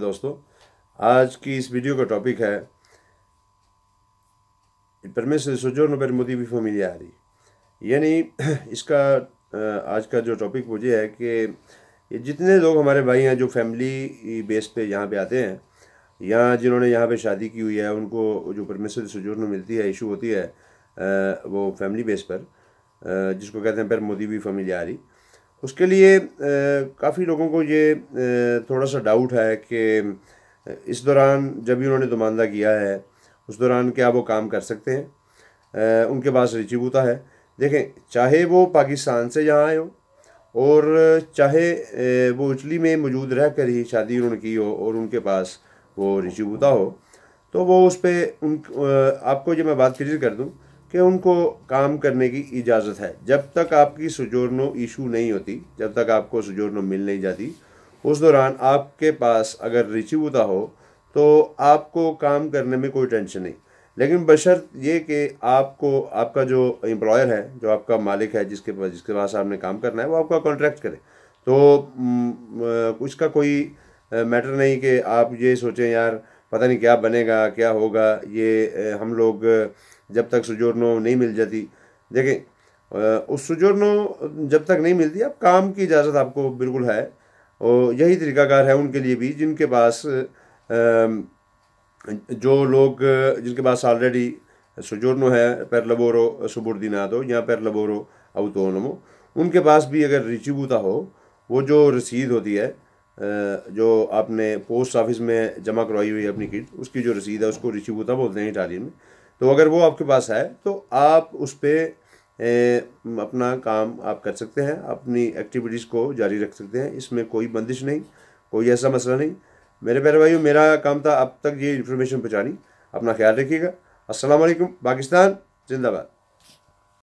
دوستو، آج کی اس ویڈیو کا ٹاپک ہے پرمیس سوجورنو پر موتیوی فیملیاری یعنی اس کا، آج کا جو ٹاپک مجھے ہے کہ یہ جتنے لوگ ہمارے بھائی ہیں جو فیملی بیس پہ یہاں پہ آتے ہیں، یا جنہوں نے یہاں پہ شادی کی ہوئی ہے، ان کو جو پرمیسل سوجورنو ملتی ہے ایشو ہوتی ہے وہ فیملی بیس پر جس کو کہتے ہیں پر موتیوی فیملیاری اس کے لیے کافی لوگوں کو یہ تھوڑا سا ڈاؤٹ ہے کہ اس دوران جب بھی انہوں نے دماندہ کیا ہے، اس دوران کیا وہ کام کر سکتے ہیں؟ ان کے پاس رچی بوتا ہے۔ دیکھیں، چاہے وہ پاکستان سے یہاں آئے ہو اور چاہے وہ اٹلی میں موجود رہ کر ہی شادی انہوں نے کی ہو اور ان کے پاس وہ رچی بوتا ہو، تو وہ اس پہ ان آپ کو جو میں بات کلیئر کر دوں کہ ان کو کام کرنے کی اجازت ہے۔ جب تک آپ کی سجورنو ایشو نہیں ہوتی، جب تک آپ کو سجورنو مل نہیں جاتی، اس دوران آپ کے پاس اگر ریچیوتا ہو تو آپ کو کام کرنے میں کوئی ٹینشن نہیں۔ لیکن بشرط یہ کہ آپ کو، آپ کا جو امپلائر ہے، جو آپ کا مالک ہے، جس کے پاس، جس کے پاس آپ نے کام کرنا ہے، وہ آپ کا کانٹریکٹ کرے۔ تو اس کا کوئی میٹر نہیں کہ آپ یہ سوچیں، یار، پتہ نہیں کیا بنے گا، کیا ہوگا، یہ، ہم لوگ جب تک سجورنو نہیں مل جاتی۔ دیکھیں اس سجورنو جب تک نہیں ملتی، اب کام کی اجازت آپ کو بالکل ہے۔ اور یہی طریقہ کار ہے ان کے لیے بھی، جن کے پاس جو لوگ، جن کے پاس آلریڈی سجورنو ہے پر لبورو سبردیناتو یا پر لبورو اوتونمو ان کے پاس بھی اگر ریچیبوتا ہو، وہ جو رسید ہوتی ہے جو آپ نے پوسٹ آفس میں جمع کروائی ہوئی ہے اپنی کٹ، اس کی جو رسید ہے، اس کو ریچیبوتا بولتے ہیں اٹالین میں۔ تو اگر وہ آپ کے پاس ہے تو آپ اس پہ اپنا کام آپ کر سکتے ہیں، اپنی ایکٹیویٹیز کو جاری رکھ سکتے ہیں، اس میں کوئی بندش نہیں، کوئی ایسا مسئلہ نہیں۔ میرے پیارے بھائیوں میرا کام تھا اب تک یہ انفارمیشن پہنچانی، اپنا خیال رکھیے گا۔ السلام علیکم، پاکستان، زندہ باد۔